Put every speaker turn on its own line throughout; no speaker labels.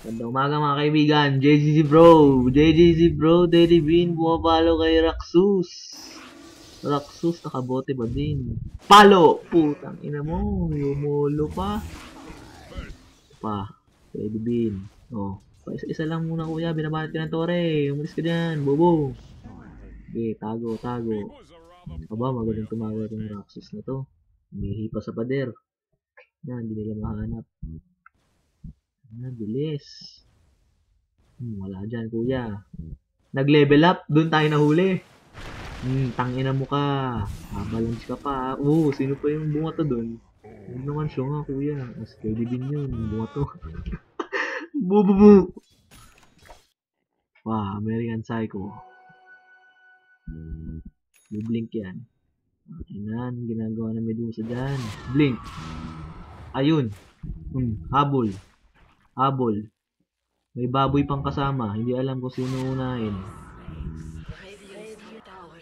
Ganda umaga mga kaibigan. JGZ Bro. JGZ Bro. Daddy Bean. Bumabalo kay Raxus. Raxus. Nakabote ba din? Palo! Putang ina mo. Yumulo pa. Pa. Daddy Bean. Oh. Pa isa-isa lang muna kuya. Binabanat ka ng tore. Umalis ka dyan. Bobo. Okay. Tago. Tago. Aba, magaling tumawa itong Raxus na to. Umihi pa sa pader. Yan, hindi nila mahanap. Ah, bilis. Hmm, wala dyan, kuya. Nag-level up, doon tayo nahuli. Hmm, tangina mo ka. Abalance ka pa. Oo, sino pa yung bunga to doon? Ano naman siya nga, kuya. As pwede din yun, bunga to. Bububu! Wow, American Psycho. Blink yan. Ayan, ginagawa ng Medusa dyan. Blink. Ayun. Hmm, habol. Habol. May baboy pang kasama. Hindi alam kung sino unahin.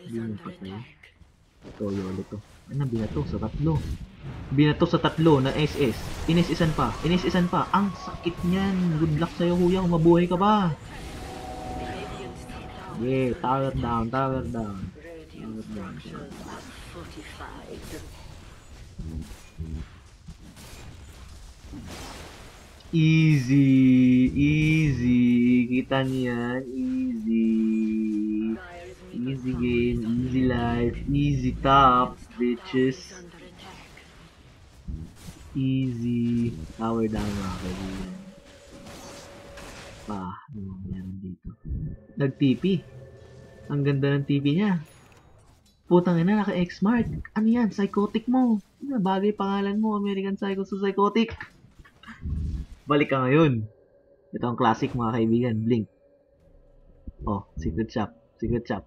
Hindi. Ito, yolo to. Ano, binato sa tatlo. Binato sa tatlo na SS. Inis-isan pa. Inis-isan pa. Ang sakit niyan. Good luck sa'yo, kuya. Mabuhay ka pa. Yeah, tower down, tower down. Tower down. Easy, easy. Kita niyo? Easy. Easy game, easy life, easy top, bitches. Easy. Tower down mga kaibigan. Pa, ano meron dito? Nag-TP. Ang ganda ng TP niya. Putang ina, naka-X-Mark. Ano yan? Psychotic mo. Ano, bagay pangalan mo, American Psycho sa Psychotic. Balik ka ngayon. Ito ang classic mga kaibigan, Blink. Oh, secret shop. Secret shop.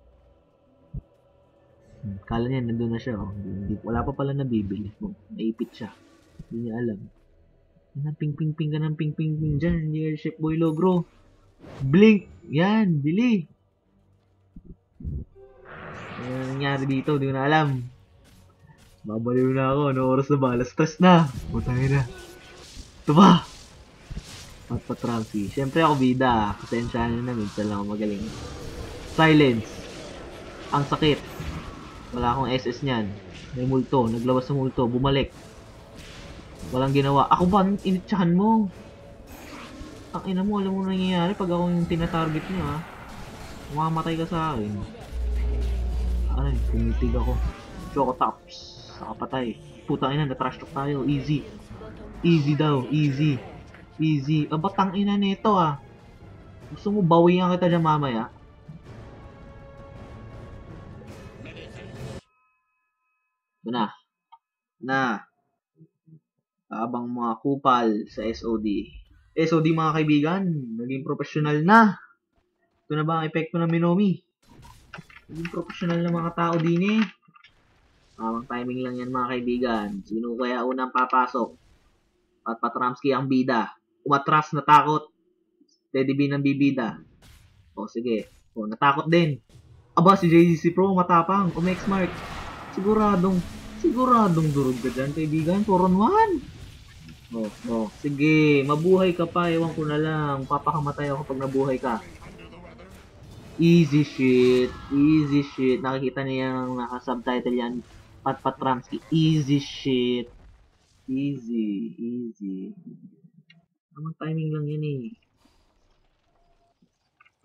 Hmm, kala niya nandun na siya. Oh. Hindi, wala pa pala nabibili. Oh, naipit siya. Hindi niya alam. Yan, ping ping ping ka ng ping ping ping dyan. Hindi Chef Boy Logro. Blink! Yan, bili! Ano nangyari dito? Hindi ko na alam. Babaliw na ako. Ano oras na ba? Alas tres na. Putangin na. Ito ba? Patpatramsi. Siyempre ako bida. Pasensya na na. Minsan lang ako magaling. Silence. Ang sakit. Wala akong SS niyan. May multo. Naglawas sa multo. Bumalik. Walang ginawa. Ako ba? Initsahan mo? Ang ina mo. Alam mo nangyayari pag ako yung tinatarget niya ha. Mamamatay ka sa akin. Tumitig ako. Choco tops. Nakapatay. Puta ina. Na-trash talk tayo. Easy. Easy daw. Easy. Easy. Ang batang ina nito ah. Gusto mo bawian kita dyan mamaya? Ito na. Na. Abang mga kupal sa SOD. SOD mga kaibigan, naging professional na. Ito na ba ang epekto ng Minomi? Naging professional na mga tao din eh. Tamang timing lang yan mga kaibigan. Sino kaya unang papasok? At Patramski ang bida. Umatras, natakot. Teddy B ng bibida. O sige. O natakot din. Aba si JGC Pro matapang. O Max Mark. Siguradong, siguradong durog ka dyan kaibigan. 4 on 1. O, o. Sige, mabuhay ka pa. Ewan ko na lang. Papakamatay ako pag nabuhay ka. Easy shit. Easy shit. Nakikita niya yung naka-subtitle yan. Pat. Easy shit. Easy. Easy. Tamang timing lang yan eh.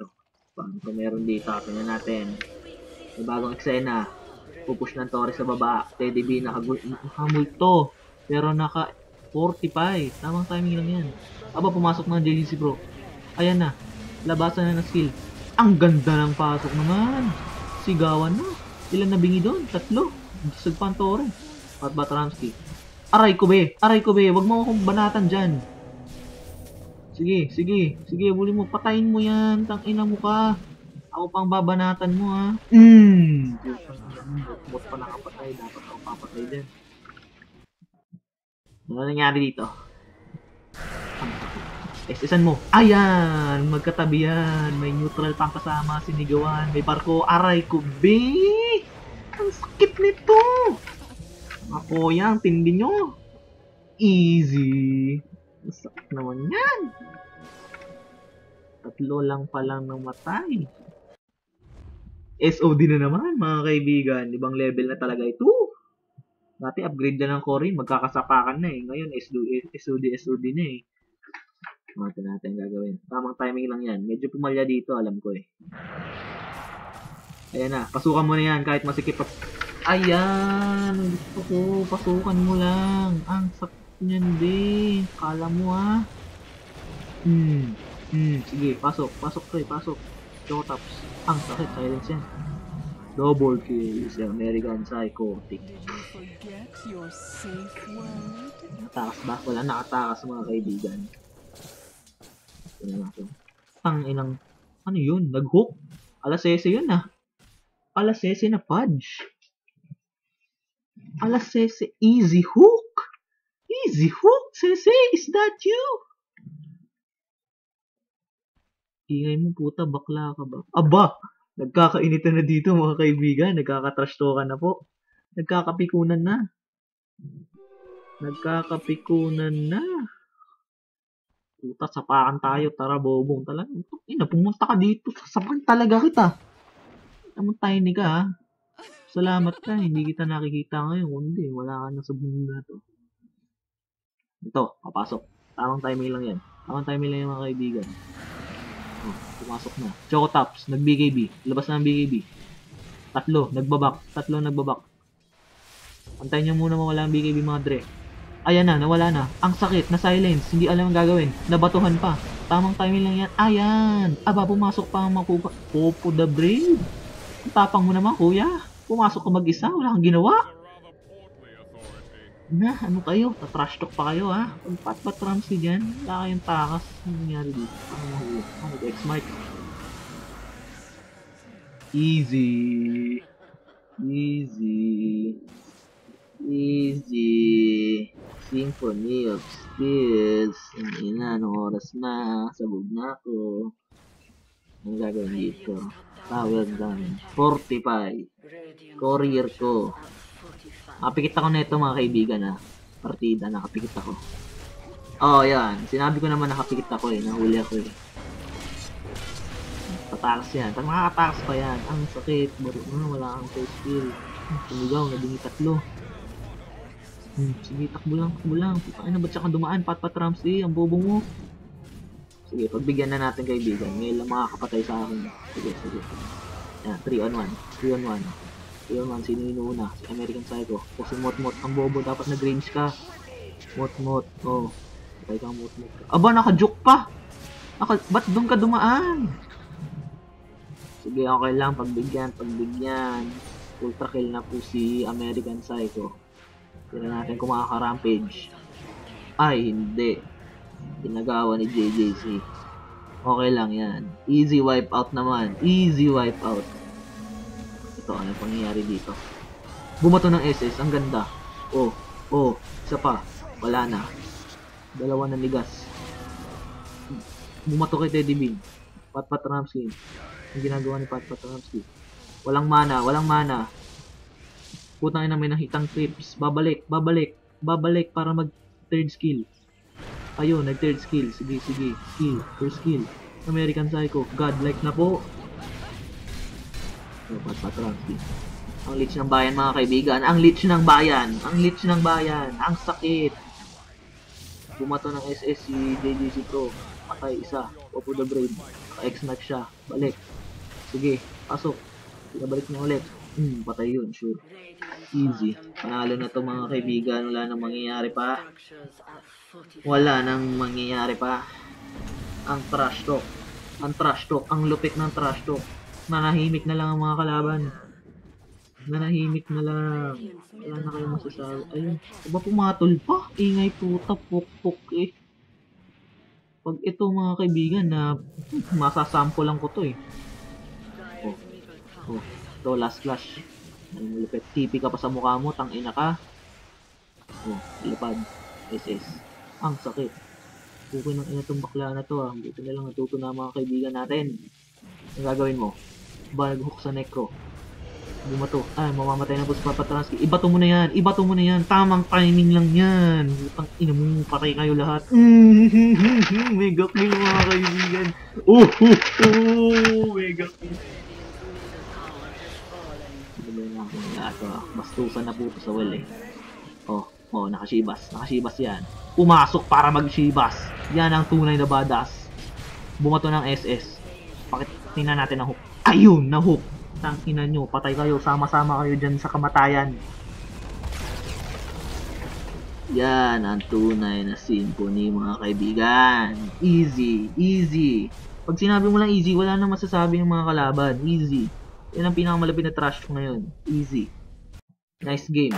So, paano pa meron dito? Tingnan natin. May bagong eksena. Pupush ng Torres sa baba. Teddy B nakamulto. Pero naka 45. Tamang timing lang yan. Aba, pumasok ng JGC Pro. Ayan na. Labasan na ng skill. Ang ganda ng pasok naman. Sigawan na. Ilan na bingi doon? Tatlo. Sagpan Torres. Pat Batramski. Aray ko be. Aray ko be. Huwag mo akong banatan dyan. Sige, sige, sige, huli mo, patayin mo yan, tangina mo ka. Ako pang babanatan mo ha. Mm. Bot pa nakapatay, dapat ako papatay din. Ano nangyari dito? SS-an mo. Ayan! Magkatabi yan. May neutral pang kasama, sinigawan. May barko. Aray ko, be! Ang sakit nito! Ako yan, tindi nyo. Easy. Sakit naman yan. Tatlo lang palang namatay. SOD na naman, mga kaibigan. Ibang level na talaga ito. Dati upgrade na ng Corin, magkakasapakan na eh. Ngayon, SOD, SOD, SOD na eh. Mata natin ang gagawin. Tamang timing lang yan. Medyo pumalya dito, alam ko eh. Ayan na, pasukan mo na yan kahit masikip at... Ayan! Gusto ko, pasukan mo lang. Ang sakit niyan din. Kala mo ha. Hmm. Hmm, sige, pasok, pasok eh, pasok. Choco tops. Ang sakit, silence yan. Double kill si American Psychotic. Natakas ba? Wala nakatakas mga kaibigan. Tang inang, ano yun? Nag-hook? Alas 16 yun ah. Alas 16 na fudge. Alas 16, easy hook. Easy hook, Sese, is that you? Ingay mo puta, bakla ka ba? Aba! Nagkakainitan na dito mga kaibigan. Nagkakatrash talkan na po. Nagkakapikunan na. Nagkakapikunan na. Puta, sapakan tayo. Tara, bobong talaga. Ina, pumunta ka dito. Sasapakan talaga kita. Naman tayo ni ka, ha? Salamat ka. Hindi kita nakikita ngayon. Kundi, wala ka na sa mundo na to. Ito, papasok. Tamang timing lang yan. Tamang timing lang yan mga kaibigan. Oh, pumasok na. Choco Tops, nag-BKB. Labas na ang BKB. Tatlo, nagbabak. Tatlo nagbabak. Antayin nyo muna mawala ang BKB mga dre. Ayan na, nawala na. Ang sakit, na silence. Hindi alam ang gagawin. Nabatuhan pa. Tamang timing lang yan. Ayan! Aba, pumasok pa ang makupa. Popo the Brave. Ang tapang mo naman, kuya. Pumasok ka mag-isa. Wala kang ginawa. Na, ano kayo? Tatrash talk pa kayo, ha? Pag pat-pat Ramsey dyan, wala kayong takas. Ano nangyari dito? Ano mahuli? Ano, X-Mike? Easy. Easy. Easy. Symphony of Skills. Hindi na, anong oras na? Sabog na ako. Ano gagawin dito? Power gun. 45. Courier ko. Nakapikit ako nito mga kaibigan ha. Partida, nakapikit ako. Oh, yan. Sinabi ko naman nakapikit ako eh. Nahuli ako eh. Tatakas yan. Pag makakatakas pa yan, ang sakit. Baro wala kang first skill. Tumugaw, nabingi tatlo. Sige, takbo lang, takbo lang. Ay na, ba't siya ka dumaan? Pat-pat Ramsey, ang bobo mo. Sige, pagbigyan na natin kaibigan. Ngayon lang makakapatay sa akin. Sige, sige. Yan, 3 on 1. 3 on 1. 3 on 1. Sino inuuna? Si American Psycho. O si Mot-Mot. Ang bobo, dapat nag-range ka. Mot-Mot. Oh. Patay kang Mot-Mot. Aba, naka-juke pa! Naka, ba't doon ka dumaan? Sige, okay lang. Pagbigyan, pagbigyan. Ultra kill na po si American Psycho. Tira natin kung makaka-rampage. Ay, hindi. Pinagawa ni JJC. Okay lang yan. Easy wipe out naman. Easy wipe out. Ito, ano pangyayari dito? Bumato ng SS. Ang ganda. Oh, oh, isa pa. Wala na. Dalawa na ligas. Bumato kay Teddy Bean. Pat Pat Ramsey. Ang ginagawa ni Pat Pat Ramsey. Walang mana, walang mana. Putang ina may nakitang trips. Babalik, babalik, babalik para mag third skill. Ayun, nag third skill. Sige, sige. Skill, first skill. American Psycho. Godlike na po. Oh, Pat Pat Ramsey. Ang leech ng bayan mga kaibigan. Ang leech ng bayan. Ang leech ng bayan. Ang sakit. Bumato ng SS si JJC Pro. Patay isa. Popo the Brave. Ka-X-Max siya. Balik. Sige, pasok. Pinabalik niya ulit. Hmm, patay yun, sure. Easy. Panalo na to mga kaibigan. Wala nang mangyayari pa. Wala nang mangyayari pa. Ang trash talk. Ang trash talk. Ang lupit ng trash talk. Nanahimik na lang ang mga kalaban. Nanahimik na lang. Wala na kayong masasabi. Ayun. Aba pumatol pa. Ingay puta. Puk-puk eh. Pag ito mga kaibigan na hmm, masasample lang ko to eh. Oh. Oh. Ito last flash. Ang lupit. TP ka pa sa mukha mo. Tang ina ka. Oh. Lipad. SS. Ang sakit. Okay ng ina tong bakla na to ah. Buti na lang natuto na mga kaibigan natin. Ang gagawin mo? Ba nag-hook sa necro. Bumato. Ay, mamamatay na po si Papa Transky. Ibato mo na yan. Ibato mo na yan. Tamang timing lang yan. Putang ina mo, patay kayo lahat. Mega kill mga kaibigan. Oh, oh, oh, mega kill. Ano yun ako? Ito, bastusan na po sa wall eh. Oh, oh, nakashibas. Nakashibas yan. Pumasok para mag-shibas. Yan ang tunay na badass. Bumato ng SS. Bakit tingnan natin ang hook? Ayun, na hook. Tang ina nyo, patay kayo. Sama-sama kayo dyan sa kamatayan. Yan ang tunay na symphony mga kaibigan. Easy, easy. Pag sinabi mo lang easy, wala na masasabi ng mga kalaban. Easy. Yan ang pinakamalapit na trash ko ngayon. Easy. Nice game.